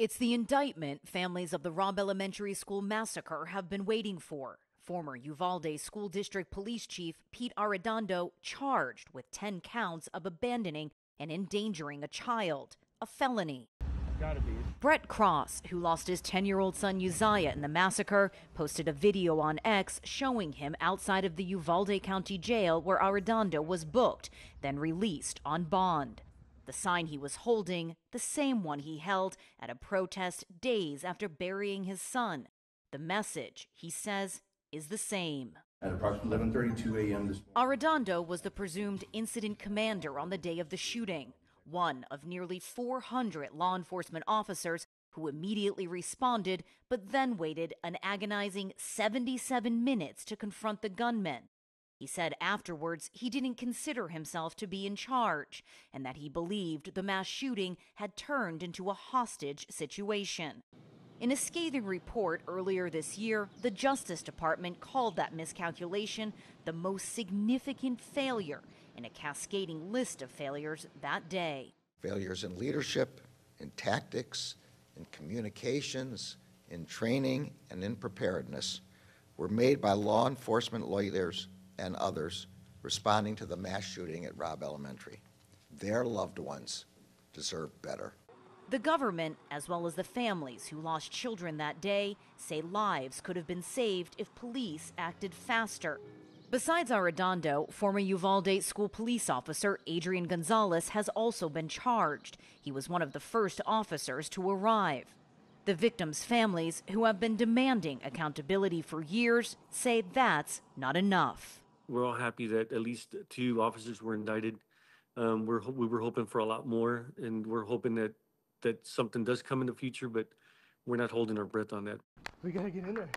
It's the indictment families of the Robb Elementary School massacre have been waiting for. Former Uvalde School District Police Chief Pete Arredondo charged with 10 counts of abandoning and endangering a child, a felony. Brett Cross, who lost his 10 year old son Uzziah in the massacre, posted a video on X showing him outside of the Uvalde County Jail where Arredondo was booked, then released on bond. The sign he was holding, the same one he held at a protest days after burying his son. The message, he says, is the same. At approximately 11:32 a.m. this Arredondo was the presumed incident commander on the day of the shooting, one of nearly 400 law enforcement officers who immediately responded but then waited an agonizing 77 minutes to confront the gunmen. He said afterwards he didn't consider himself to be in charge and that he believed the mass shooting had turned into a hostage situation. In a scathing report earlier this year, the Justice Department called that miscalculation the most significant failure in a cascading list of failures that day. Failures in leadership, in tactics, in communications, in training, and in preparedness were made by law enforcement leaders and others responding to the mass shooting at Robb Elementary. Their loved ones deserve better. The government, as well as the families who lost children that day, say lives could have been saved if police acted faster. Besides Arredondo, former Uvalde school police officer Adrian Gonzalez has also been charged. He was one of the first officers to arrive. The victims' families, who have been demanding accountability for years, say that's not enough. We're all happy that at least two officers were indicted. Um, we're we were hoping for a lot more, and we're hoping that that something does come in the future, but we're not holding our breath on that. We gotta get in there.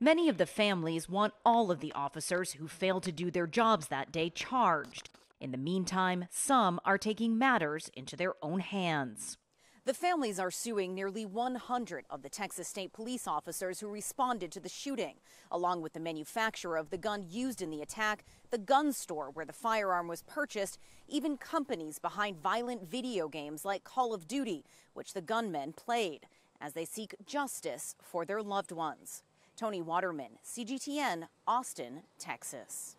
Many of the families want all of the officers who failed to do their jobs that day charged. In the meantime, some are taking matters into their own hands. The families are suing nearly 100 of the Texas State police officers who responded to the shooting, along with the manufacturer of the gun used in the attack, the gun store where the firearm was purchased, even companies behind violent video games like Call of Duty, which the gunmen played, as they seek justice for their loved ones. Tony Waterman, CGTN, Austin, Texas.